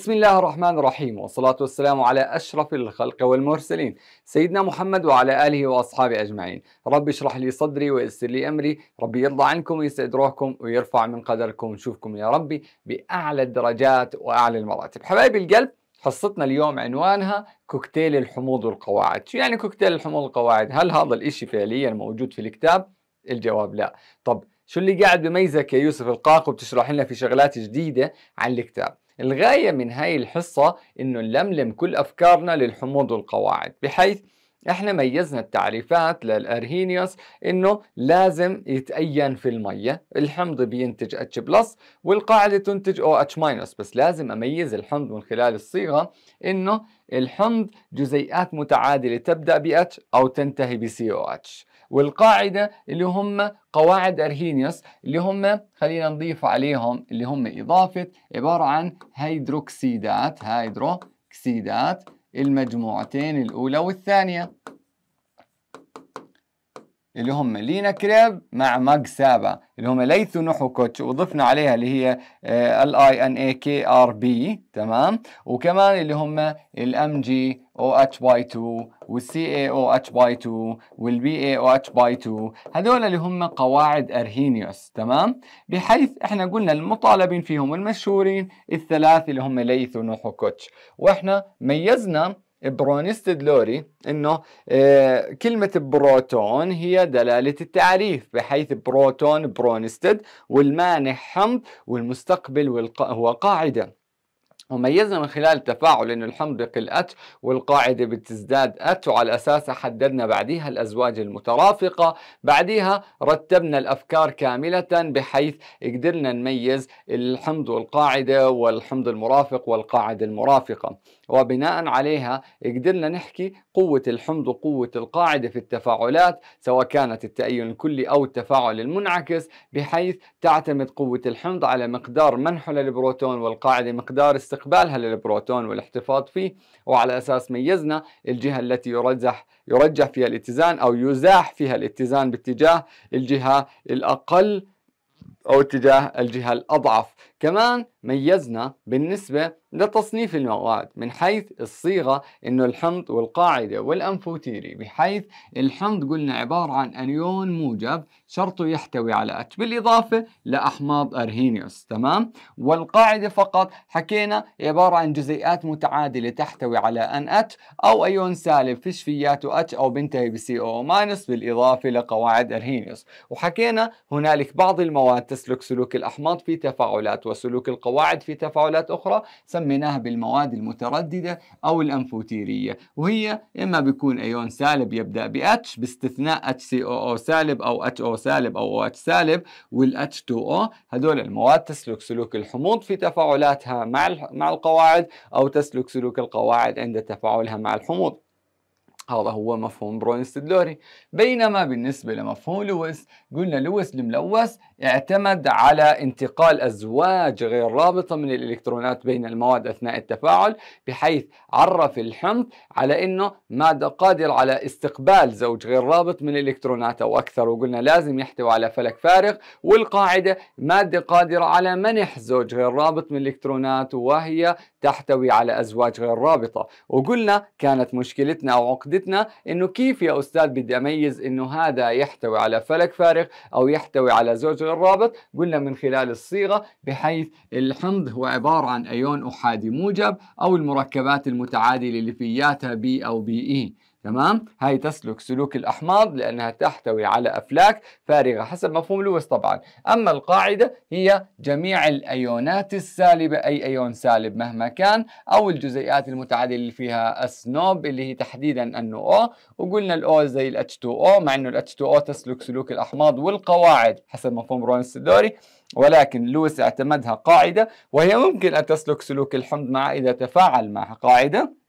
بسم الله الرحمن الرحيم والصلاة والسلام على أشرف الخلق والمرسلين سيدنا محمد وعلى آله وأصحابه أجمعين. رب اشرح لي صدري ويسر لي أمري ربي يرضى عنكم ويسعد روحكم ويرفع من قدركم ونشوفكم يا ربي بأعلى الدرجات وأعلى المراتب. حبايبي القلب حصتنا اليوم عنوانها كوكتيل الحموض والقواعد. شو يعني كوكتيل الحموض والقواعد؟ هل هذا الإشي فعليا موجود في الكتاب؟ الجواب لا. طب شو اللي قاعد بميزك يا يوسف القاق وبتشرح لنا في شغلات جديدة عن الكتاب؟ الغاية من هاي الحصة إنه نلملم كل أفكارنا للحموض والقواعد بحيث إحنا ميزنا التعريفات للأرهينيوس إنه لازم يتأين في المية الحمض بينتج H plus والقاعدة تنتج OH minus بس لازم أميز الحمض من خلال الصيغة إنه الحمض جزيئات متعادلة تبدأ ب H أو تنتهي ب COH والقاعدة اللي هم قواعد أرهينيوس اللي هم خلينا نضيف عليهم اللي هم إضافة عبارة عن هيدروكسيدات هيدروكسيدات المجموعتين الأولى والثانية. اللي هم لينا كريب مع ماج سابا اللي هم ليثو نحو كوتش وضفنا عليها اللي هي Li Na K Rb تمام؟ وكمان اللي هم ال Mg OH by 2 والسي اي أو اتش باي 2 والبي اي أو اتش باي 2 هذول اللي هم قواعد أرهينيوس تمام؟ بحيث إحنا قلنا المطالبين فيهم المشهورين الثلاث اللي هم ليثو نحو كوتش. وإحنا ميزنا برونستد لوري إنه آه كلمة بروتون هي دلالة التعريف بحيث بروتون برونستد والمانح حمض والمستقبل. هو قاعدة وميزنا من خلال التفاعل انه الحمض يقل H والقاعدة بتزداد H وعلى اساسها حددنا بعديها الأزواج المترافقة. بعديها رتبنا الأفكار كاملة بحيث قدرنا نميز الحمض والقاعدة والحمض المرافق والقاعدة المرافقة. وبناء عليها قدرنا نحكي قوة الحمض وقوة القاعدة في التفاعلات سواء كانت التأين الكلي أو التفاعل المنعكس بحيث تعتمد قوة الحمض على مقدار منحه للبروتون والقاعدة مقدار استقبالها للبروتون والاحتفاظ فيه وعلى أساس ميزنا الجهة التي يرجح يرجح فيها الاتزان أو يزاح فيها الاتزان باتجاه الجهة الأقل أو اتجاه الجهة الأضعف. كمان ميزنا بالنسبة لتصنيف المواد من حيث الصيغة إنه الحمض والقاعدة والأنفوتيري بحيث الحمض قلنا عبارة عن أنيون موجب شرطه يحتوي على اتش بالإضافة لأحماض أرهينيوس تمام؟ والقاعدة فقط حكينا عبارة عن جزيئات متعادلة تحتوي على أن أتش أو أيون سالب فيشفياته أتش أو بنتهي بسي أو ماينس بالإضافة لقواعد أرهينيوس. وحكينا هنالك بعض المواد تسلك سلوك الأحماض في تفاعلات وسلوك القواعد في تفاعلات أخرى سميناها بالمواد المترددة أو الأنفوتيرية وهي إما بيكون أيون سالب يبدأ ب H باستثناء HCOO سالب أو HO سالب أو OH سالب وال H2O هدول المواد تسلك سلوك الحموض في تفاعلاتها مع مع القواعد أو تسلك سلوك القواعد عند تفاعلها مع الحموض. هذا هو مفهوم برونستد لوري بينما بالنسبة لمفهوم لويس قلنا لويس الملوث اعتمد على انتقال أزواج غير رابطة من الإلكترونات بين المواد أثناء التفاعل بحيث عرف الحمض على أنه مادة قادرة على استقبال زوج غير رابط من الإلكترونات أو أكثر. وقلنا لازم يحتوي على فلك فارغ والقاعدة مادة قادرة على منح زوج غير رابط من الإلكترونات وهي تحتوي على أزواج غير رابطة. وقلنا كانت مشكلتنا أو عقدتنا أنه كيف يا أستاذ بدي أميز أنه هذا يحتوي على فلك فارغ أو يحتوي على زوج غير رابط قلنا من خلال الصيغة بحيث الحمض هو عبارة عن أيون أحادي موجب أو المركبات المتعادلة اللي فياتها B أو Be تمام؟ هاي تسلك سلوك الأحماض لأنها تحتوي على أفلاك فارغة حسب مفهوم لويس طبعا. أما القاعدة هي جميع الأيونات السالبة أي أيون سالب مهما كان أو الجزيئات المتعادلة اللي فيها أسنوب اللي هي تحديدا أنه أو وقلنا الأو زي ال H2O مع أنه ال H2O تسلك سلوك الأحماض والقواعد حسب مفهوم رونستدوري ولكن لويس اعتمدها قاعدة وهي ممكن أن تسلك سلوك الحمض مع إذا تفاعل مع قاعدة.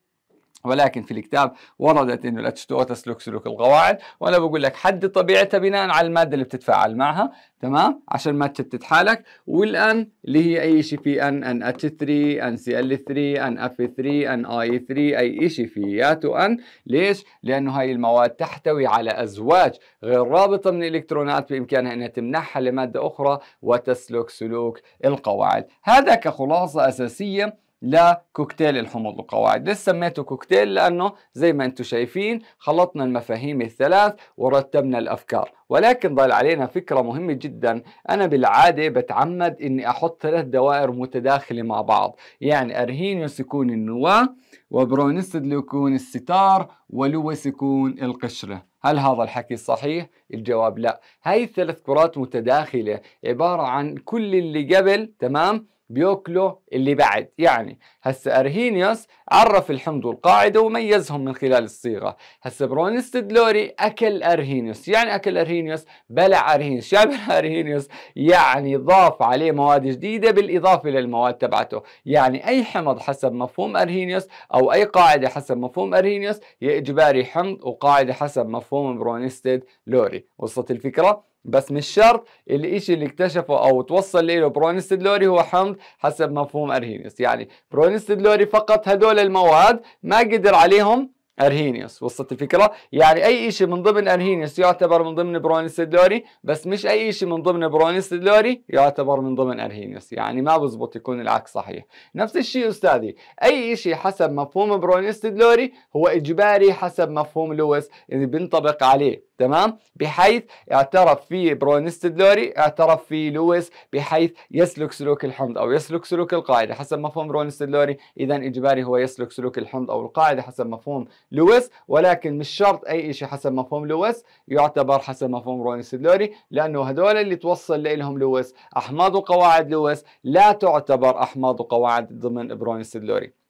ولكن في الكتاب وردت إنه الاتش 2 تسلك سلوك القواعد وأنا بقول لك حدد طبيعتها بناء على المادة اللي بتتفاعل معها تمام؟ عشان ما تشتت حالك. والآن اللي هي أي شيء في N NH 3 NCl 3 NF 3 NI 3 أي شيء فياته N ليش؟ لأنه هاي المواد تحتوي على أزواج غير رابطة من الإلكترونات بإمكانها إنها تمنحها لمادة أخرى وتسلك سلوك القواعد. هذا كخلاصة أساسية لكوكتيل الحموض والقواعد ليش سميته كوكتيل؟ لأنه زي ما أنتم شايفين خلطنا المفاهيم الثلاث ورتبنا الأفكار. ولكن ضل علينا فكرة مهمة جدا. أنا بالعادة بتعمد إني أحط ثلاث دوائر متداخلة مع بعض. يعني أرهينيوس يكون النواة وبرونستد يكون الستار ولويس يكون القشرة. هل هذا الحكي صحيح؟ الجواب لا. هاي الثلاث كرات متداخلة عبارة عن كل اللي قبل تمام؟ بياكلوا اللي بعد. يعني هسه أرهينيوس عرف الحمض والقاعدة وميزهم من خلال الصيغة. هسه برونستد لوري أكل أرهينيوس. يعني أكل أرهينيوس؟ بلع أرهينيوس. يعني أرهينيوس. يعني ضاف عليه مواد جديدة بالإضافة للمواد تبعته. يعني أي حمض حسب مفهوم أرهينيوس أو أي قاعدة حسب مفهوم أرهينيوس هي إجباري حمض وقاعدة حسب مفهوم برونستد لوري وصلت الفكرة؟ بس مش شرط. الإشي اللي اكتشفه أو توصل له برونستد لوري هو حمض حسب مفهوم أرهينيوس. يعني برونستد لوري فقط هدول المواد ما قدر عليهم أرهينيوس. وصلت الفكرة؟ يعني أي شيء من ضمن أرهينيوس يعتبر من ضمن برونستدلوري بس مش أي شيء من ضمن برونستدلوري يعتبر من ضمن أرهينيوس. يعني ما بزبط يكون العكس صحيح. نفس الشيء أستاذي أي شيء حسب مفهوم برونستدلوري هو إجباري حسب مفهوم لويس اللي بينطبق عليه. تمام؟ بحيث اعترف فيه برونستد لوري اعترف فيه لويس بحيث يسلك سلوك الحمض أو يسلك سلوك القاعدة حسب مفهوم برونستد لوري اذا إجباري هو يسلك سلوك الحمض أو القاعدة حسب مفهوم لويس ولكن مش شرط أي شيء حسب مفهوم لويس يعتبر حسب مفهوم برونستد لوري لأنه هذول اللي توصل لهم لويس أحماض وقواعد لويس لا تعتبر أحماض وقواعد ضمن برونستد لوري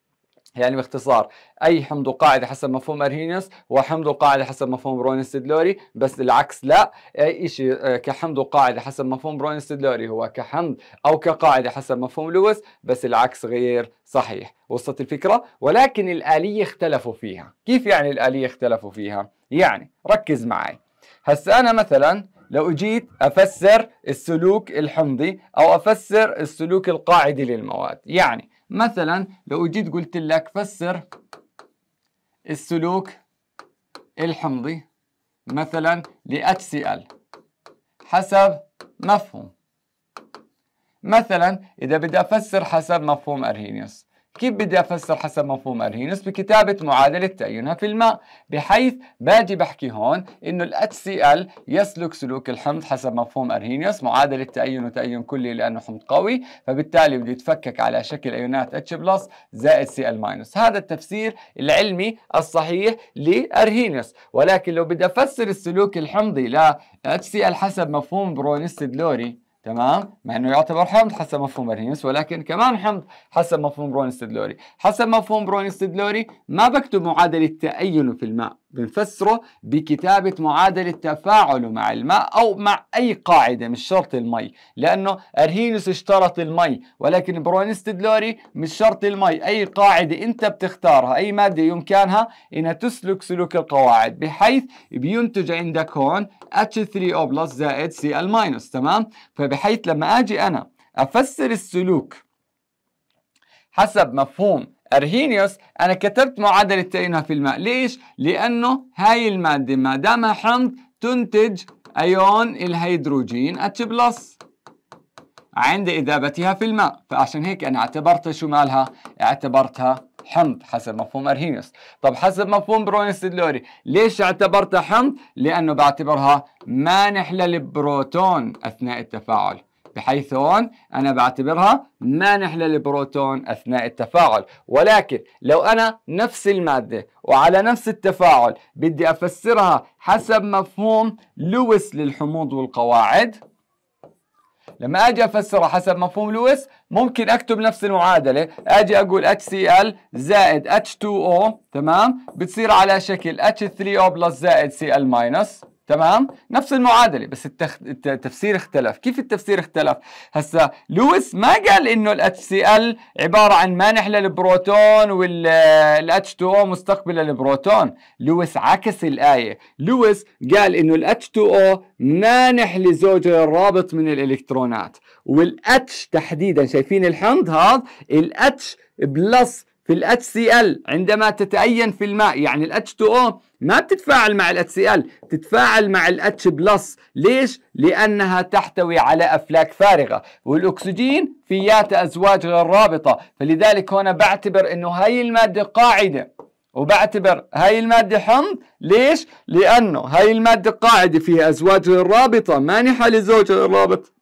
يعني باختصار أي حمض وقاعده حسب مفهوم أرهينيوس هو حمض وقاعده حسب مفهوم برونستد لوري بس العكس لا. أي شيء آه، كحمض وقاعده حسب مفهوم برونستد لوري هو كحمض أو كقاعده حسب مفهوم لويس بس العكس غير صحيح. وصلت الفكرة؟ ولكن الآلية اختلفوا فيها. كيف يعني الآلية اختلفوا فيها؟ يعني ركز معي. هسه أنا مثلا لو جيت أفسر السلوك الحمضي أو أفسر السلوك القاعدي للمواد يعني مثلا لو جيت قلت لك فسر السلوك الحمضي مثلا ل HCl حسب مفهوم. مثلا إذا بدي أفسر حسب مفهوم أرهينيوس كيف بدي أفسر حسب مفهوم أرهينوس؟ بكتابة معادلة تأينها في الماء بحيث باجي بحكي هون إنه ال HCl يسلك سلوك الحمض حسب مفهوم أرهينيوس معادلة تأين وتأين كلي لأنه حمض قوي فبالتالي بده يتفكك على شكل أيونات H بلس زائد Cl minus هذا التفسير العلمي الصحيح لأرهينيوس ولكن لو بدي أفسر السلوك الحمضي ل HCl حسب مفهوم برونستد لوري تمام؟ مع إنه يعتبر حمض حسب مفهوم ارهينس ولكن كمان حمض حسب مفهوم برونستد لوري. حسب مفهوم برونستد لوري ما بكتب معادله تأينه في الماء. بنفسره بكتابة معادلة تفاعله مع الماء أو مع أي قاعدة مش شرط المي لأنه أرهينوس اشترط المي ولكن برونستد لوري مش شرط المي أي قاعدة أنت بتختارها أي مادة يمكنها إنها تسلك سلوك القواعد بحيث بينتج عندك هون H3O زائد Cl تمام؟ فبحيث لما أجي أنا أفسر السلوك حسب مفهوم أرهينيوس أنا كتبت معادلة تأيينها في الماء ليش؟ لأنه هاي المادة ما دامها حمض تنتج أيون الهيدروجين H plus عند إذابتها في الماء فعشان هيك أنا اعتبرتها شو مالها؟ اعتبرتها حمض حسب مفهوم أرهينيوس طب حسب مفهوم برونستد لوري ليش اعتبرتها حمض؟ لأنه بعتبرها مانح للبروتون أثناء التفاعل بحيث هون أنا بعتبرها مانح للبروتون أثناء التفاعل. ولكن لو أنا نفس المادة وعلى نفس التفاعل بدي أفسرها حسب مفهوم لويس للحموض والقواعد لما أجي أفسرها حسب مفهوم لويس ممكن أكتب نفس المعادلة. أجي أقول HCl زائد H2O تمام؟ بتصير على شكل H3O plus زائد Cl minus تمام؟ نفس المعادلة بس التخ... التفسير اختلف. كيف التفسير اختلف؟ هسا لويس ما قال إنه ال HCl عبارة عن مانح للبروتون وال H2O مستقبل للبروتون. لويس عكس الآية. لويس قال إنه ال H2O مانح لزوج غير رابط من الإلكترونات. وال H تحديدا شايفين الحمض هذا؟ ال H plus في ال HCl عندما تتأين في الماء يعني ال H2O ما بتتفاعل مع ال HCl تتفاعل مع ال H plus ليش؟ لأنها تحتوي على أفلاك فارغة والأكسجين فيها أزواج غير رابطة فلذلك هنا بعتبر أنه هاي المادة قاعدة وبعتبر هاي المادة حمض ليش؟ لأنه هاي المادة قاعدة فيها أزواج غير رابطة مانحة لزوج غير رابط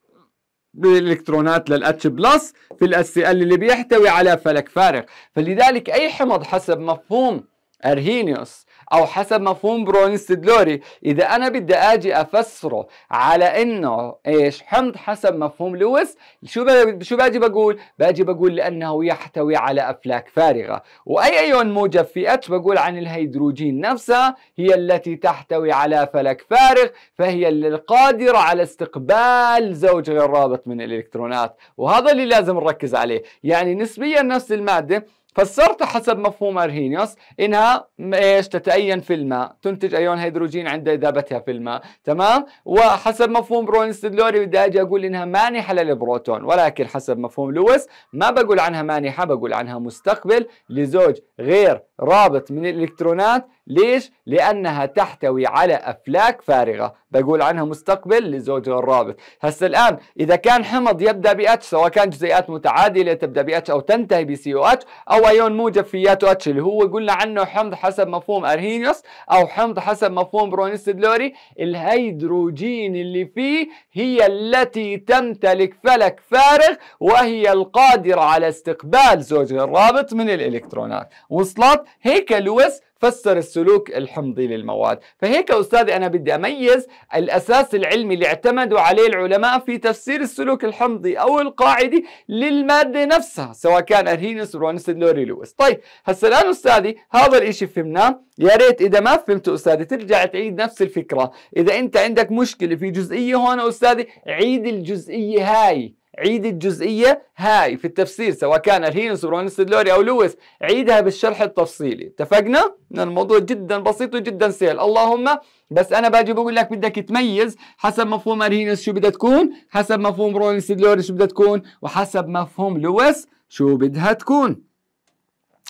بالإلكترونات لل H plus في ال S اللي بيحتوي على فلك فارغ فلذلك أي حمض حسب مفهوم أرهينيوس أو حسب مفهوم برونستد لوري إذا أنا بدي آجي أفسره على إنه إيش حمض حسب مفهوم لويس شو شو باجي بقول؟ باجي بقول لأنه يحتوي على أفلاك فارغة. وأي أيون موجب في H بقول عن الهيدروجين نفسها هي التي تحتوي على فلك فارغ فهي القادرة على استقبال زوج غير رابط من الإلكترونات. وهذا اللي لازم نركز عليه. يعني نسبيا نفس المادة فسرت حسب مفهوم أرهينيوس إنها إيش؟ تتأين في الماء تنتج أيون هيدروجين عند إذابتها في الماء تمام؟ وحسب مفهوم برونستد لوري بدي أجي أقول إنها مانحة للبروتون ولكن حسب مفهوم لويس ما بقول عنها مانحة بقول عنها مستقبل لزوج غير رابط من الإلكترونات. ليش؟ لأنها تحتوي على أفلاك فارغة. بقول عنها مستقبل لزوج غير رابط. هسه الآن إذا كان حمض يبدأ ب H سواء كان جزيئات متعادلة تبدأ ب H أو تنتهي ب COH أو أيون موجب فياته H اللي هو قلنا عنه حمض حسب مفهوم أرهينيوس أو حمض حسب مفهوم برونستدلوري الهيدروجين اللي فيه هي التي تمتلك فلك فارغ وهي القادرة على استقبال زوج الرابط من الإلكترونات. وصلت؟ هيك لويس فسر السلوك الحمضي للمواد. فهيك أستاذي أنا بدي أميز الأساس العلمي اللي اعتمدوا عليه العلماء في تفسير السلوك الحمضي أو القاعدي للمادة نفسها سواء كان أرهينيوس برونستد لوري لويس. طيب هسه الآن أستاذي هذا الإشي فهمناه. يا ريت إذا ما فهمت أستاذي ترجع تعيد نفس الفكرة. إذا أنت عندك مشكلة في جزئية هون أستاذي عيد الجزئية هاي. عيد الجزئية هاي في التفسير سواء كان أرهينيوس لوري أو لويس عيدها بالشرح التفصيلي. اتفقنا؟ الموضوع جدا بسيط وجدا سهل. اللهم بس أنا باجي بقول لك بدك تميز حسب مفهوم الهينوس شو بدها تكون حسب مفهوم لوري شو بدها تكون وحسب مفهوم لويس شو بدها تكون.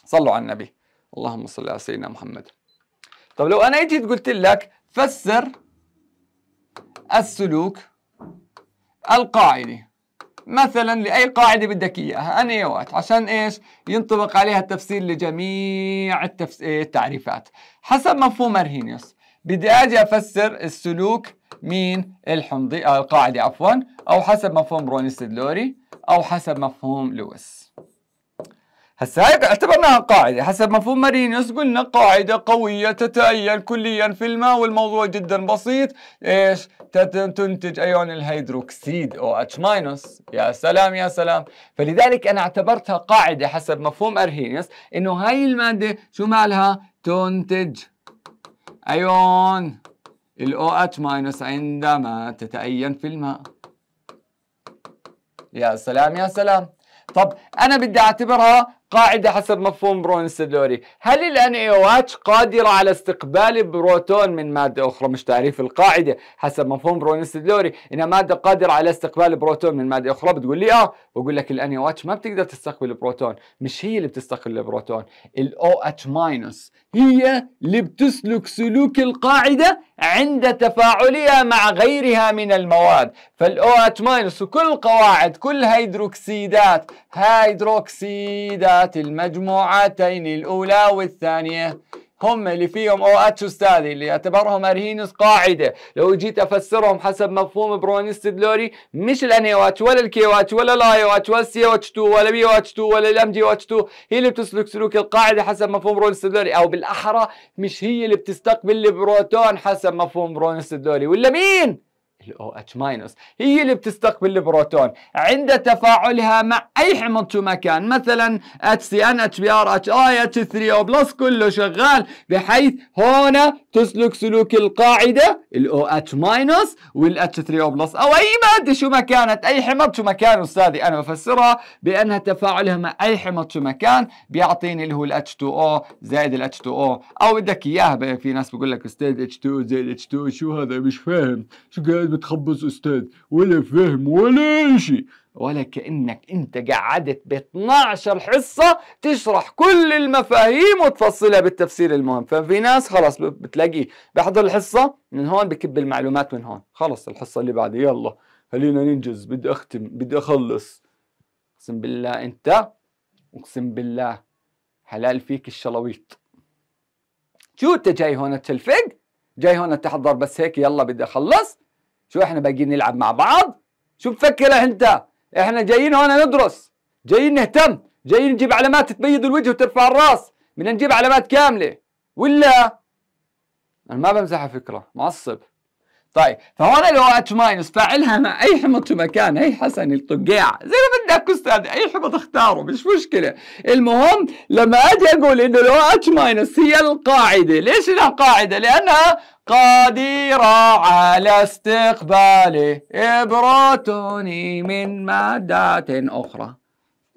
صلوا على النبي. اللهم صل على سيدنا محمد. طب لو أنا جيت قلت لك فسر السلوك القاعدي مثلا لأي قاعدة بدك إياها. انيوات عشان إيش؟ ينطبق عليها التفسير لجميع التفس... إيه، التعريفات. حسب مفهوم أرهينيوس بدي آجي أفسر السلوك مين الحمضي أو القاعدة عفوا أو حسب مفهوم برونستد لوري أو حسب مفهوم لويس. هسا هيك اعتبرناها قاعدة. حسب مفهوم أرهينيوس قلنا قاعدة قوية تتأين كليا في الماء والموضوع جدا بسيط. إيش؟ تنتج أيون الهيدروكسيد OH minus. يا سلام يا سلام. فلذلك أنا اعتبرتها قاعدة حسب مفهوم ارهينيوس إنه هاي المادة شو مالها؟ تنتج أيون ال OH minus عندما تتأين في الماء. يا سلام يا سلام. طب أنا بدي أعتبرها قاعدة حسب مفهوم برونستدلوري هل الانيواتش قادرة على استقبال بروتون من مادة أخرى؟ مش تعريف القاعدة حسب مفهوم برونستد لوري إنها مادة قادرة على استقبال بروتون من مادة أخرى؟ بتقول لي آه. بقول لك الانيواتش ما بتقدر تستقبل بروتون. مش هي اللي بتستقبل البروتون ال OH minus هي اللي بتسلك سلوك القاعدة عند تفاعلها مع غيرها من المواد. فال OH minus وكل قواعد كل هيدروكسيدات هيدروكسيدات المجموعتين الأولى والثانية هم اللي فيهم OH استاذي اللي اعتبرهم أرهينيوس قاعدة. لو جيت أفسرهم حسب مفهوم برونستد لوري مش الاني اتش ولا ال KOH ولا الاي اتش ولا السي اتش 2 ولا بي اتش 2 ولا الام جي اتش 2 هي اللي بتسلك سلوك القاعدة حسب مفهوم برونستد لوري أو بالأحرى مش هي اللي بتستقبل البروتون حسب مفهوم برونستد لوري ولا مين؟ ال OH minus. هي اللي بتستقبل البروتون. عند تفاعلها مع أي حمض شو ما كان مثلا إتش سي إن إتش بي آر إتش آي إتش 3 أو بلس كله شغال بحيث هنا تسلك سلوك القاعدة ال OH minus وال H3O plus. أو أي مادة شو ما كانت أي حمض شو ما كان أستاذي أنا بفسرها بأنها تفاعلها مع أي حمض شو ما كان بيعطيني اللي هو الاتش 2 أو زائد الاتش 2 أو. أو بدك إياها في ناس بقول لك أستاذ إتش 2 زائد إتش 2 شو هذا؟ مش فاهم. شو قاعد بتخبص أستاذ ولا فهم ولا شيء ولا كأنك أنت قعدت ب 12 حصة تشرح كل المفاهيم وتفصلها بالتفسير المهم. ففي ناس خلص بتلاقيه بحضر الحصة من هون بكب المعلومات من هون. خلص الحصة اللي بعدها يلا خلينا ننجز بدي أختم بدي أخلص. أقسم بالله أنت أقسم بالله حلال فيك الشلويط شو أنت جاي هون تلفق؟ جاي هون تحضر بس هيك يلا بدي أخلص. شو إحنا باقيين نلعب مع بعض؟ شو مفكر أنت؟ إحنا جايين هون ندرس. جايين نهتم. جايين نجيب علامات تبيض الوجه وترفع الراس. بدنا نجيب علامات كاملة. ولا؟ أنا ما بمزح فكرة. معصب. طيب فهون ال OH minus فاعلها مع أي حمض في مكان. أي حمض الطقاع زي ما بدك أستاذ. أي حمض أختاره. مش مشكلة. المهم لما أجي أقول إنه ال OH minus هي القاعدة. ليش لها قاعدة؟ لأنها قادرة على استقبال بروتون من مادة أخرى.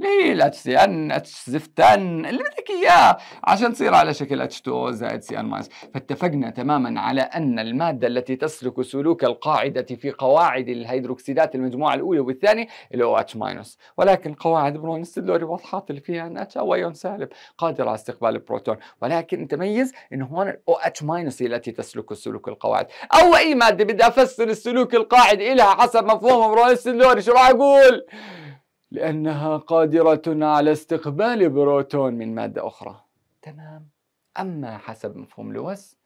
ليه ال HCN H زفتن اللي بدك إياه. عشان تصير على شكل H 2 زائد CN minus. فاتفقنا تماما على أن المادة التي تسلك سلوك القاعدة في قواعد الهيدروكسيدات المجموعة الأولى والثانية اللي هو OH minus. ولكن قواعد برونستد لوري واضحات اللي فيها NH أو أيون سالب قادرة على استقبال البروتون. ولكن تميز انه هون ال OH minus هي التي تسلك سلوك القواعد. أو أي مادة بدي افسر السلوك القاعدي لها حسب مفهوم برونستد لوري. شو راح أقول؟ لأنها قادرة على استقبال بروتون من مادة أخرى. تمام. أما حسب مفهوم لويس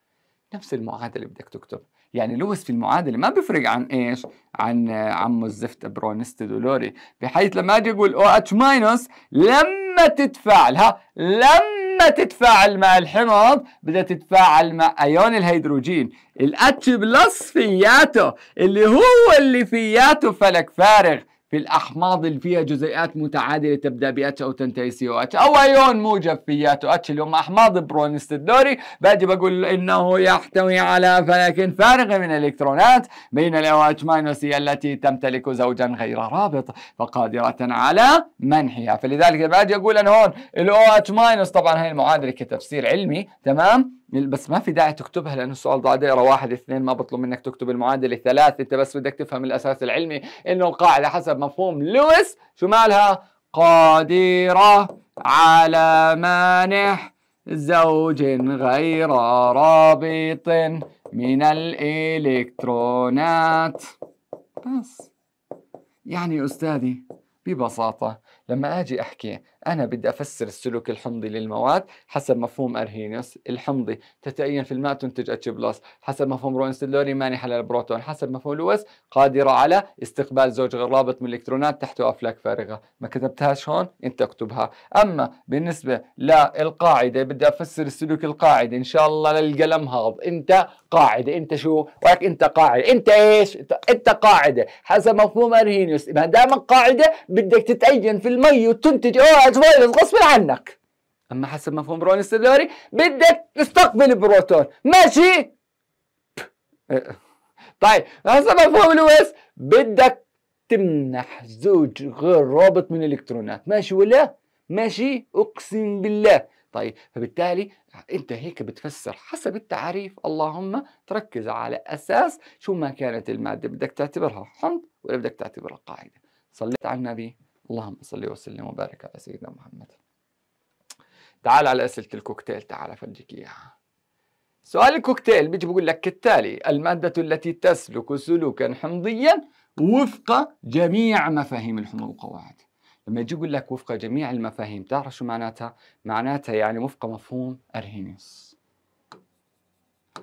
نفس المعادلة بدك تكتب. يعني لويس في المعادلة ما بيفرق عن إيش؟ عن عمو الزفت برونست دولوري بحيث لما أجي أقول أو إتش ماينس لما تتفاعل ها لما تتفاعل مع الحمض بدها تتفاعل مع أيون الهيدروجين. الاتش بلس فياته اللي هو اللي فياته فلك فارغ. في الأحماض اللي فيها جزيئات متعادلة تبدأ ب H أو تنتهي سي أو إتش أو أيون موجب فياته أتش اللي هم أحماض برونستدوري باجي بقول إنه يحتوي على فلك فارغة من الإلكترونات بين ال OH ماينس هي التي تمتلك زوجا غير رابط فقادرة على منحها. فلذلك باجي أقول أنا هون ال OH ماينس طبعا هي المعادلة كتفسير علمي. تمام؟ بس ما في داعي تكتبها لأنه السؤال ضاع. دائرة واحد اثنين ما بطلب منك تكتب المعادلة. ثلاث أنت بس بدك تفهم الأساس العلمي إنه القاعدة حسب مفهوم لويس شو مالها؟ قادرة على منح زوج غير رابط من الإلكترونات. بس. يعني أستاذي ببساطة لما أجي أحكي أنا بدي أفسر السلوك الحمضي للمواد حسب مفهوم ارهينيوس الحمضي تتأين في الماء تنتج H plus حسب مفهوم برونستد لوري مانحه للبروتون حسب مفهوم لويس قادرة على استقبال زوج غير رابط من الإلكترونات تحته افلاك فارغة. ما كتبتهاش هون؟ أنت اكتبها. أما بالنسبة للقاعدة بدي أفسر السلوك القاعدي إن شاء الله للقلم هاض أنت قاعدة. أنت شو؟ ولك أنت قاعدة. أنت إيش؟ انت قاعدة. حسب مفهوم ارهينيوس ما دام قاعدة بدك تتأين في المي وتنتج. أوه فيروس غصب عنك. أما حسب مفهوم برونستد لوري بدك تستقبل بروتون. ماشي؟ طيب حسب مفهوم لويس بدك تمنح زوج غير رابط من الإلكترونات. ماشي ولا؟ ماشي؟ أقسم بالله. طيب فبالتالي أنت هيك بتفسر حسب التعريف. المهم تركز على أساس شو ما كانت المادة بدك تعتبرها حمض ولا بدك تعتبرها قاعدة. صليت على النبي. اللهم صل وسلم وبارك على سيدنا محمد. تعال على أسئلة الكوكتيل تعال أفرجيك إياها. سؤال الكوكتيل بيجي بيقول لك كالتالي المادة التي تسلك سلوكا حمضيا وفق جميع مفاهيم الحمض والقواعد لما يجي يقول لك وفق جميع المفاهيم تعرف شو معناتها؟ معناتها يعني وفق مفهوم أرهينيوس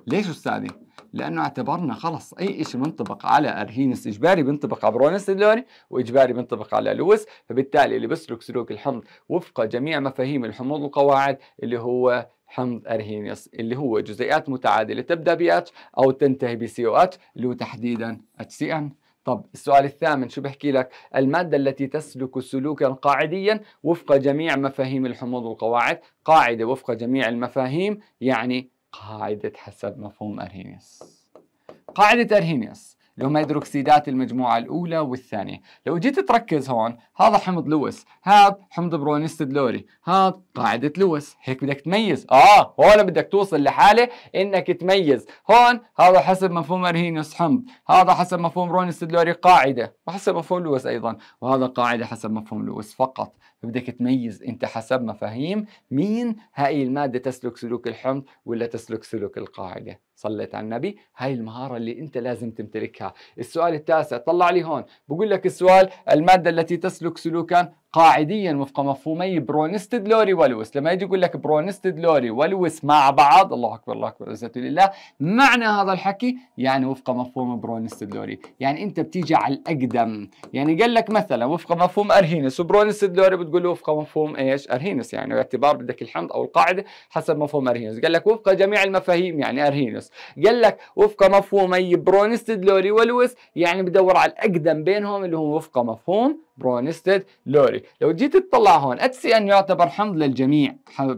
ليش أستاذي؟ لأنه اعتبرنا خلص أي شيء منطبق على ارهينس اجباري بينطبق على برونستد لوري وإجباري بينطبق على لويس فبالتالي اللي بيسلك سلوك الحمض وفق جميع مفاهيم الحموض والقواعد اللي هو حمض ارهينيوس اللي هو جزيئات متعادلة تبدأ ب H أو تنتهي ب COOH اللي هو تحديدا HCN طب السؤال الثامن شو بحكي لك المادة التي تسلك سلوكا قاعديا وفق جميع مفاهيم الحموض والقواعد قاعدة وفق جميع المفاهيم يعني قاعدة حسب مفهوم أرهينيوس. قاعدة أرهينيوس اللي هم هيدروكسيدات المجموعة الأولى والثانية. لو جيت تركز هون هذا حمض لويس هذا حمض برونستد لوري هذا قاعدة لويس هيك بدك تميز. آه هون بدك توصل لحالة إنك تميز. هون هذا حسب مفهوم أرهينوس حمض هذا حسب مفهوم برونستد لوري قاعدة وحسب مفهوم لويس أيضا وهذا قاعدة حسب مفهوم لويس فقط. فبدك تميز أنت حسب مفاهيم مين هاي المادة تسلك سلوك الحمض ولا تسلك سلوك القاعدة. صليت على النبي هاي المهارة اللي أنت لازم تمتلكها. السؤال التاسع طلع لي هون بقول لك السؤال المادة التي تسلك سلوكا قاعديا وفق مفهومي برونستد لوري ولويس لما يجي يقول لك برونستد لوري ولويس مع بعض الله أكبر الله أكبر عزة لله معنى هذا الحكي يعني وفق مفهوم برونستد لوري يعني أنت بتيجي على الأقدم. يعني قال لك مثلا وفق مفهوم أرهينس وبرونستد لوري بتقول له وفق مفهوم إيش؟ أرهينس. يعني باعتبار بدك الحمض أو القاعدة حسب مفهوم أرهينس. قال لك وفق جميع المفاهيم يعني أرهينس. قال لك وفق مفهومي برونستد لوري ولويس يعني بدور على الأقدم بينهم اللي هو وفق مفهوم برونستد لوري لو جيت تطلع هون HCN يعتبر حمض للجميع.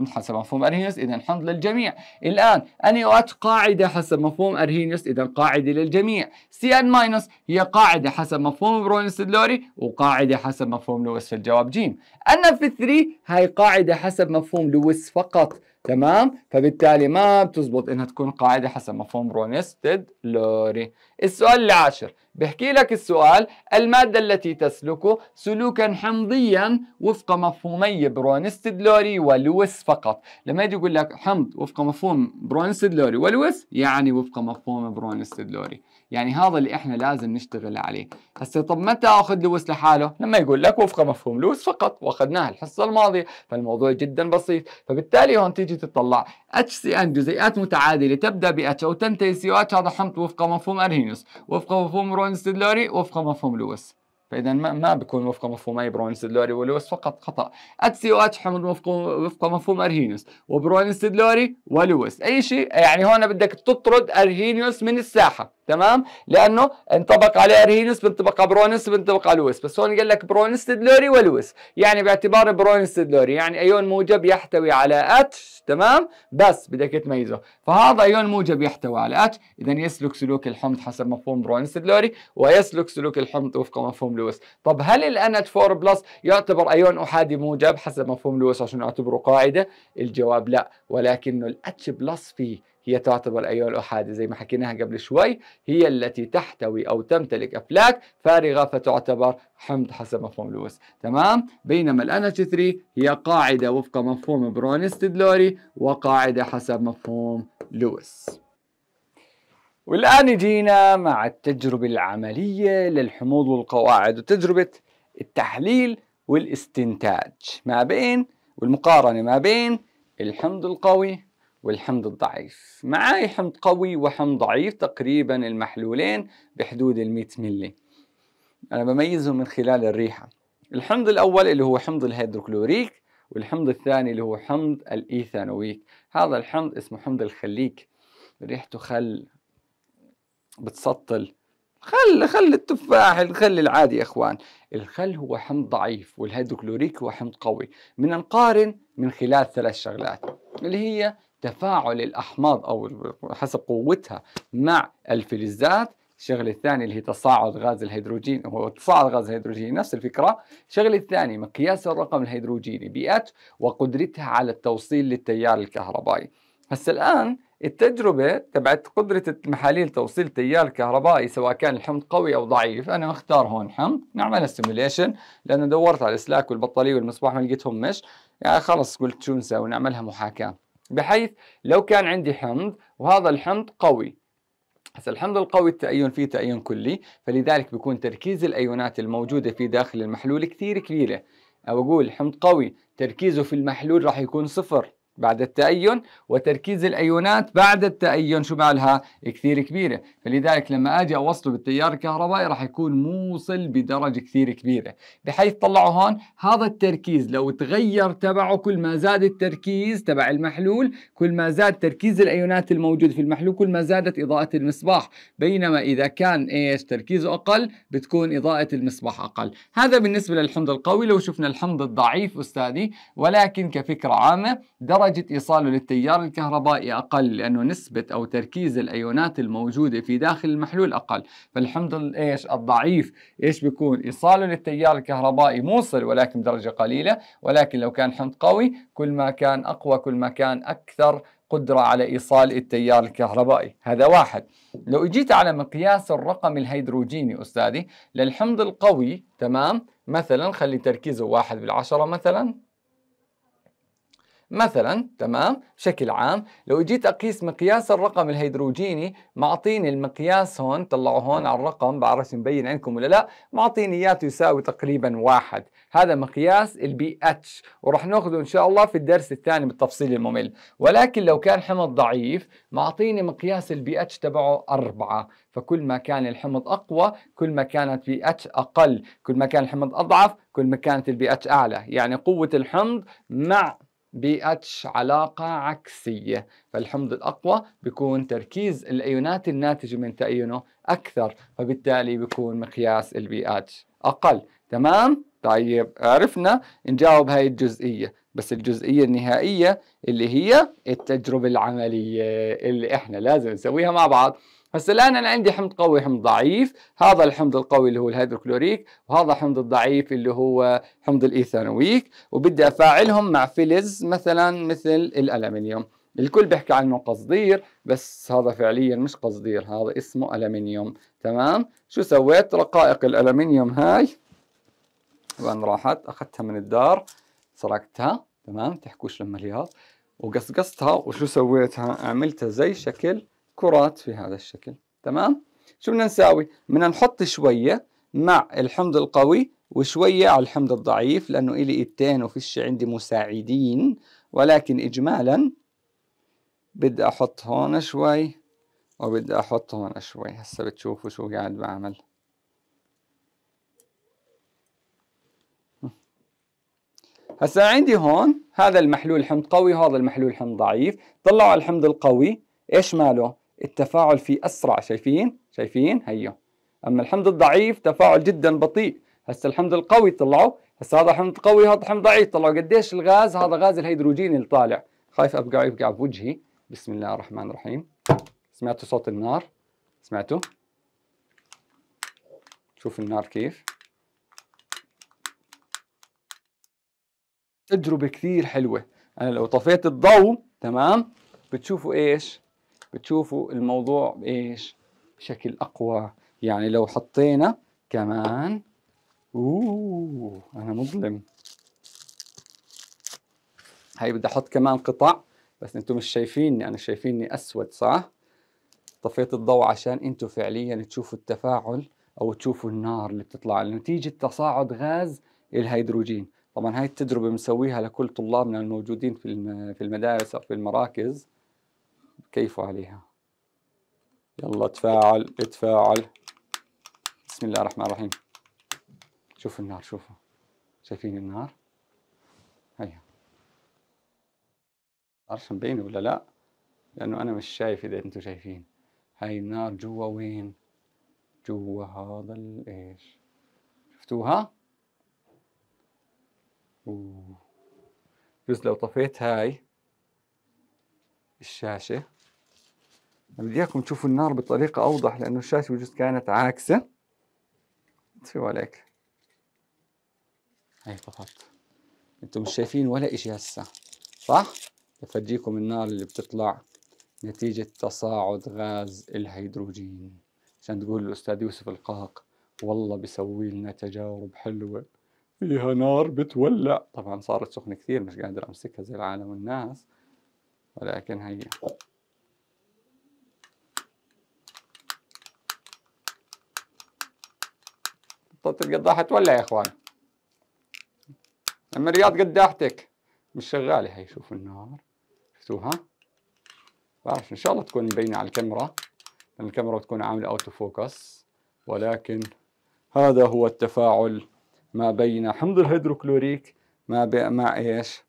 حسب مفهوم أرهينيوس؟ اذا حمض للجميع. الآن ان أو اتش قاعدة حسب مفهوم أرهينيوس؟ إذا قاعدة للجميع. CN minus هي قاعدة حسب مفهوم برونستد لوري وقاعدة حسب مفهوم لويس في الجواب جيم NF 3 هاي قاعدة حسب مفهوم لويس فقط. تمام؟ فبالتالي ما بتزبط إنها تكون قاعدة حسب مفهوم برونستد لوري السؤال العاشر. بحكي لك السؤال المادة التي تسلك سلوكا حمضيا وفق مفهومي برونستد لوري ولويس فقط. لما يجي يقول لك حمض وفق مفهوم برونستد لوري ولويس يعني وفق مفهوم برونستد لوري يعني هذا اللي إحنا لازم نشتغل عليه. هسه طب متى اخذ لويس لحاله؟ لما يقول لك وفق مفهوم لويس فقط وأخذناه الحصة الماضية فالموضوع جدا بسيط. فبالتالي هون تيجي تطلع HCN جزيئات متعادلة تبدأ ب اتش أو تنتهي سي أو اتش هذا حمض وفق مفهوم ارهينوس وفق مفهوم برونستد لوري وفق مفهوم لويس. فاذا ما ما بيكون وفق مفهومي برونستد لوري ولويس فقط خطأ. HCOOH حمض وفق وفق مفهوم أرهينيوس. وبرونستد لوري ولويس. أي شيء يعني هون بدك تطرد أرهينيوس من الساحة. تمام؟ لأنه انطبق على ارهينوس بينطبق على برونس بينطبق على لويس. بس هون قال لك برونستد لوري ولويس. يعني باعتبار برونستد لوري يعني أيون موجب يحتوي على H تمام؟ بس بدك تميزه. فهذا أيون موجب يحتوي على H اذا يسلك سلوك الحمض حسب مفهوم برونستد لوري ويسلك سلوك الحمض وفق مفهوم لويس. طب هل ال NH4 plus يعتبر أيون أحادي موجب حسب مفهوم لويس عشان نعتبره قاعدة؟ الجواب لا. ولكنه ال H plus فيه هي تعتبر أيون أحادي زي ما حكيناها قبل شوي هي التي تحتوي أو تمتلك أفلاك فارغة فتعتبر حمض حسب مفهوم لويس. تمام؟ بينما ال NH3 هي قاعدة وفق مفهوم برونستد لوري وقاعدة حسب مفهوم لويس. والآن جينا مع التجربة العملية للحموض والقواعد وتجربة التحليل والاستنتاج. ما بين والمقارنة ما بين الحمض القوي والحمض الضعيف. معاي حمض قوي وحمض ضعيف تقريبا المحلولين بحدود ال 100 ملي. أنا بميزهم من خلال الريحة. الحمض الأول اللي هو حمض الهيدروكلوريك والحمض الثاني اللي هو حمض الإيثانويك. هذا الحمض اسمه حمض الخليك. ريحته خل بتسطل. خل خل التفاح الخل العادي يا إخوان. الخل هو حمض ضعيف والهيدروكلوريك هو حمض قوي. من نقارن من خلال ثلاث شغلات اللي هي تفاعل الأحماض أو حسب قوتها مع الفلزات. الشغله الثانية اللي هي تصاعد غاز الهيدروجين هو تصاعد غاز الهيدروجين نفس الفكرة. الشغله الثانية مقياس الرقم الهيدروجيني بي إتش وقدرتها على التوصيل للتيار الكهربائي. هسه الآن التجربة تبعت قدرة محاليل توصيل تيار كهربائي سواء كان الحمض قوي أو ضعيف أنا أختار هون حمض نعملها سيموليشن لأنه دورت على الإسلاك والبطارية والمصباح ما لقيتهم مش يعني خلص قلت شو نسوي نعملها محاكاة. بحيث لو كان عندي حمض وهذا الحمض قوي. هسه الحمض القوي التأين فيه تأين كلي فلذلك بيكون تركيز الأيونات الموجودة في داخل المحلول كثير كبيرة. أو أقول حمض قوي تركيزه في المحلول راح يكون صفر. بعد التأين وتركيز الأيونات بعد التأين. شو بعلها كثير كبيرة. فلذلك لما أجي أوصله بالتيار الكهربائي راح يكون موصل بدرجة كثير كبيرة. بحيث طلعوا هون هذا التركيز لو تغير تبعه كل ما زاد التركيز تبع المحلول كل ما زاد تركيز الأيونات الموجود في المحلول كل ما زادت إضاءة المصباح. بينما إذا كان إيش؟ تركيزه أقل بتكون إضاءة المصباح أقل. هذا بالنسبة للحمض القوي. لو شفنا الحمض الضعيف أستاذي ولكن كفكرة عامة درجة درجة إيصاله للتيار الكهربائي أقل لأنه نسبة أو تركيز الأيونات الموجودة في داخل المحلول أقل. فالحمض إيش الضعيف؟ إيش بيكون؟ إيصاله للتيار الكهربائي موصل ولكن بدرجة قليلة ولكن لو كان حمض قوي كل ما كان أقوى كل ما كان أكثر قدرة على إيصال التيار الكهربائي. هذا واحد. لو إجيت على مقياس الرقم الهيدروجيني أستاذي للحمض القوي تمام مثلا خلي تركيزه واحد بالعشرة مثلا مثلا تمام؟ بشكل عام لو جيت أقيس مقياس الرقم الهيدروجيني معطيني المقياس هون طلعوا هون على الرقم بعرف مبين عندكم ولا لا؟ معطيني اياه يساوي تقريبا واحد. هذا مقياس البي اتش وراح ناخذه إن شاء الله في الدرس الثاني بالتفصيل الممل. ولكن لو كان حمض ضعيف معطيني مقياس البي اتش تبعه أربعة. فكل ما كان الحمض أقوى كل ما كانت بي اتش أقل. كل ما كان الحمض أضعف كل ما كانت البي اتش أعلى. يعني قوة الحمض مع اتش علاقة عكسية. فالحمض الأقوى بيكون تركيز الأيونات الناتجة من تأينه أكثر فبالتالي بيكون مقياس البي اتش أقل. تمام؟ طيب عرفنا نجاوب هاي الجزئية. بس الجزئية النهائية اللي هي التجربة العملية اللي إحنا لازم نسويها مع بعض. هسه الآن أنا عندي حمض قوي حمض ضعيف. هذا الحمض القوي اللي هو الهيدروكلوريك وهذا حمض الضعيف اللي هو حمض الإيثانويك. وبدي أفاعلهم مع فلز مثلا مثل الألمنيوم. الكل بيحكي عنه قصدير بس هذا فعليا مش قصدير هذا اسمه ألمنيوم. تمام؟ شو سويت؟ رقائق الألمنيوم هاي. وين راحت؟ أخذتها من الدار. سرقتها. تمام؟ تحكوش لما الياض. وقصقصتها. وشو سويتها؟ عملتها زي شكل كرات في هذا الشكل. تمام؟ شو بدنا نساوي؟ بدنا نحط شوية مع الحمض القوي وشوية على الحمض الضعيف لأنه إلي إيدتين وفيش عندي مساعدين ولكن إجمالا بدي أحط هون شوي وبدي أحط هون شوي. هسا بتشوفوا شو قاعد بعمل. هسا عندي هون هذا المحلول حمض قوي وهذا المحلول حمض ضعيف. طلعوا الحمض القوي إيش ماله؟ التفاعل فيه أسرع شايفين؟ شايفين؟ هيو أما الحمض الضعيف تفاعل جدا بطيء. هسا الحمض القوي طلعوا هسا هذا حمض قوي هذا حمض ضعيف طلعوا. قديش الغاز؟ هذا غاز الهيدروجين اللي طالع. خايف أبقى يبقى بوجهي بسم الله الرحمن الرحيم. سمعتوا صوت النار؟ سمعتوا؟ شوف النار كيف. تجربة كثير حلوة. أنا لو طفيت الضوء تمام؟ بتشوفوا إيش؟ بتشوفوا الموضوع بإيش؟ بشكل أقوى. يعني لو حطينا كمان أوه أنا مظلم. هاي بدي أحط كمان قطع بس أنتم مش شايفيني أنا شايفيني أسود صح؟ طفيت الضوء عشان أنتم فعليا تشوفوا التفاعل أو تشوفوا النار اللي بتطلع. نتيجة تصاعد غاز الهيدروجين. طبعا هاي التجربة بنسويها لكل طلابنا الموجودين في في المدارس أو في المراكز. كيفوا عليها. يلا تفاعل اتفاعل. بسم الله الرحمن الرحيم. شوفوا النار شوفوا. شايفين النار؟ هيا. بعرفش مبينة ولا لا؟ لأنه أنا مش شايف إذا أنتم شايفين. هاي النار جوا وين؟ جوا هذا الإيش شفتوها؟ بس لو طفيت هاي. الشاشة. بدي إياكم تشوفوا النار بطريقة أوضح لأنه الشاشة بجوز كانت عاكسة. شو عليك؟ هاي طفت أنتم مش شايفين ولا إشي هسه صح؟ بفرجيكم النار اللي بتطلع نتيجة تصاعد غاز الهيدروجين. عشان تقول الأستاذ يوسف القاق والله بيسوي لنا تجارب حلوة. فيها نار بتولع. طبعا صارت سخنة كثير مش قادر أمسكها زي العالم والناس. ولكن هي بطلت القداحة تولع يا إخوان؟ أما رياض قداحتك مش شغالة هي شوفوا النار شفتوها؟ بعرف إن شاء الله تكون مبينة على الكاميرا. لأن الكاميرا تكون عاملة أوتو فوكس. ولكن هذا هو التفاعل ما بين حمض الهيدروكلوريك ما مع إيش؟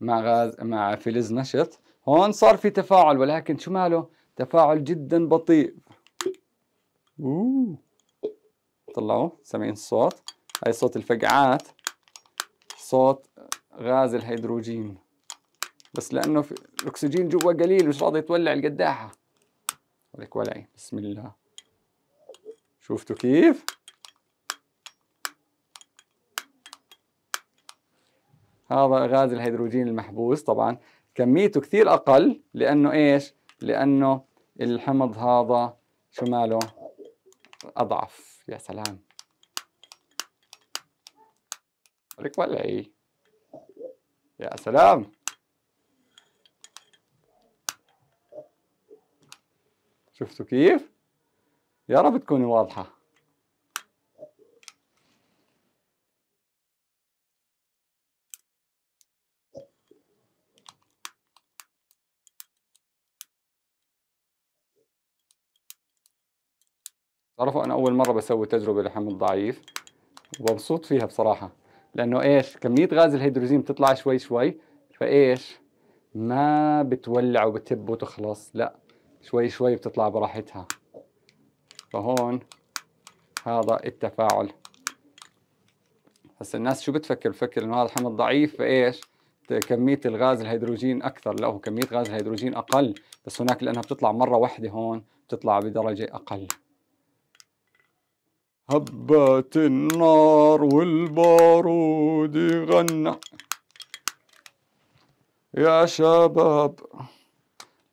مع غاز مع فلز نشط. هون صار في تفاعل ولكن شو ماله؟ تفاعل جدا بطيء. طلعوا سامعين الصوت؟ هاي صوت الفقعات صوت غاز الهيدروجين. بس لأنه في الأكسجين جوا قليل مش راضي تولع القداحة. ولك ولعي بسم الله. شفتوا كيف؟ هذا غاز الهيدروجين المحبوس طبعا. كميته كثير أقل لأنه إيش؟ لأنه الحمض هذا شو ماله؟ أضعف. يا سلام. ولك ولعي. يا سلام. شفتوا كيف؟ يا رب تكوني واضحة. تعرفوا أنا أول مرة بسوي تجربة لحمل ضعيف ومبسوط فيها بصراحة لأنه إيش؟ كمية غاز الهيدروجين بتطلع شوي شوي فإيش؟ ما بتولع وبتب وتخلص لا شوي شوي بتطلع براحتها. فهون هذا التفاعل. هسه الناس شو بتفكر؟ بفكر إنه هذا حمض ضعيف فإيش؟ كمية الغاز الهيدروجين أكثر. لا هو كمية غاز الهيدروجين أقل بس هناك لأنها بتطلع مرة واحدة هون بتطلع بدرجة أقل. هبت النار والبارود غنى. يا شباب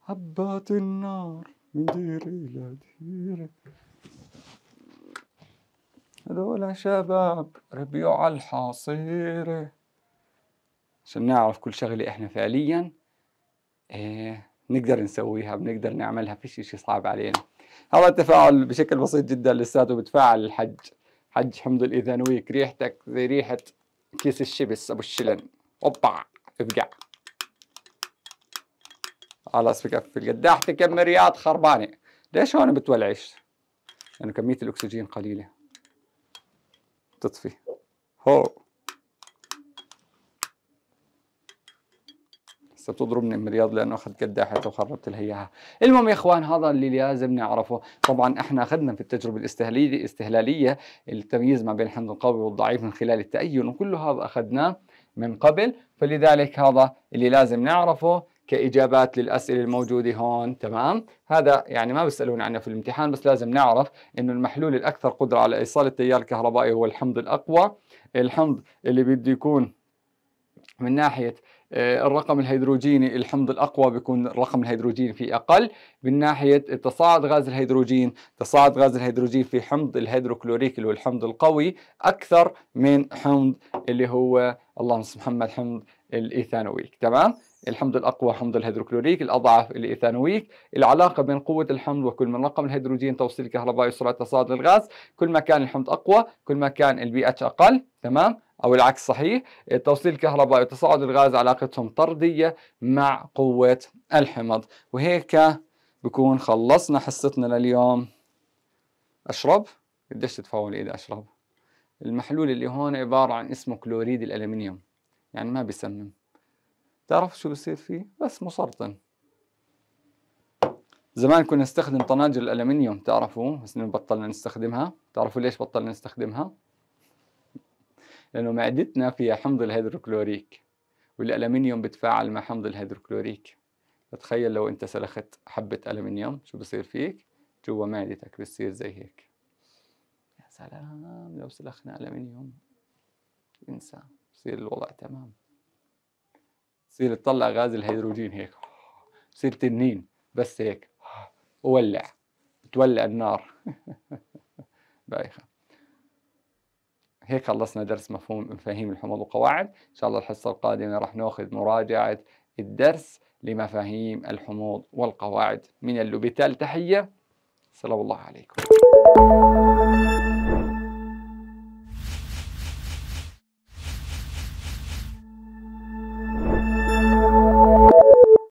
هبت النار من ديري لديري هذول شباب ربيوا على الحصيرة عشان نعرف كل شغلة إحنا فعليا إيه نقدر نسويها بنقدر نعملها فيش اشي صعب علينا. هذا التفاعل بشكل بسيط جدا لساته بتفاعل الحج. حج حمض الإيثانويك ريحتك زي ريحة كيس الشبس أبو الشلن أوبا افقع. خلاص بكفي قداحة رياض خربانة. ليش هون بتولعش؟ لأنه كمية الأكسجين قليلة. تطفي. هو. هسه بتضربني ام رياض لأنه اخذت قداحته وخربت لها اياها المهم يا إخوان هذا اللي لازم نعرفه. طبعا إحنا أخذنا في التجربة الاستهلاليه التمييز ما بين الحمض القوي والضعيف من خلال التأين وكل هذا أخذناه من قبل. فلذلك هذا اللي لازم نعرفه كإجابات للأسئلة الموجودة هون. تمام؟ هذا يعني ما بيسألون عنه في الامتحان بس لازم نعرف إنه المحلول الأكثر قدرة على إيصال التيار الكهربائي هو الحمض الأقوى. الحمض اللي بده يكون من ناحية آه، الرقم الهيدروجيني الحمض الأقوى بيكون الرقم الهيدروجيني فيه أقل. من ناحية تصاعد غاز الهيدروجين تصاعد غاز الهيدروجين في حمض الهيدروكلوريك اللي هو الحمض القوي أكثر من حمض اللي هو اللهم محمد حمض الإيثانويك تمام؟ الحمض الأقوى حمض الهيدروكلوريك الأضعف الإيثانويك العلاقة بين قوة الحمض وكل من رقم الهيدروجين توصيل الكهربائي وسرعة تصاعد الغاز. كل ما كان الحمض أقوى كل ما كان البي اتش أقل. تمام؟ أو العكس صحيح التوصيل الكهربائي وتصاعد الغاز علاقتهم طردية مع قوة الحمض. وهيك بكون خلصنا حصتنا لليوم. أشرب؟ قديش تتفاول إذا أشرب؟ المحلول اللي هون عبارة عن اسمه كلوريد الألمنيوم. يعني ما بيسمم. تعرف شو بصير فيه؟ بس مسرطن زمان كنا نستخدم طناجر الألمنيوم تعرفوا؟ بس بطلنا نستخدمها. تعرفوا ليش بطلنا نستخدمها؟ لأنه معدتنا فيها حمض الهيدروكلوريك والألمنيوم بتفاعل مع حمض الهيدروكلوريك. تخيل لو أنت سلخت حبة ألمنيوم شو بصير فيك؟ جوا معدتك بتصير زي هيك. يا سلام لو سلخنا ألمنيوم انسى بصير الوضع تمام. تصير تطلع غاز الهيدروجين هيك تصير تنين بس هيك وولع تولع النار. بايخة. هيك خلصنا درس مفهوم مفاهيم الحمض وقواعد إن شاء الله الحصة القادمة راح ناخذ مراجعة الدرس لمفاهيم الحموض والقواعد. من اللوبيتال تحية سلام الله عليكم.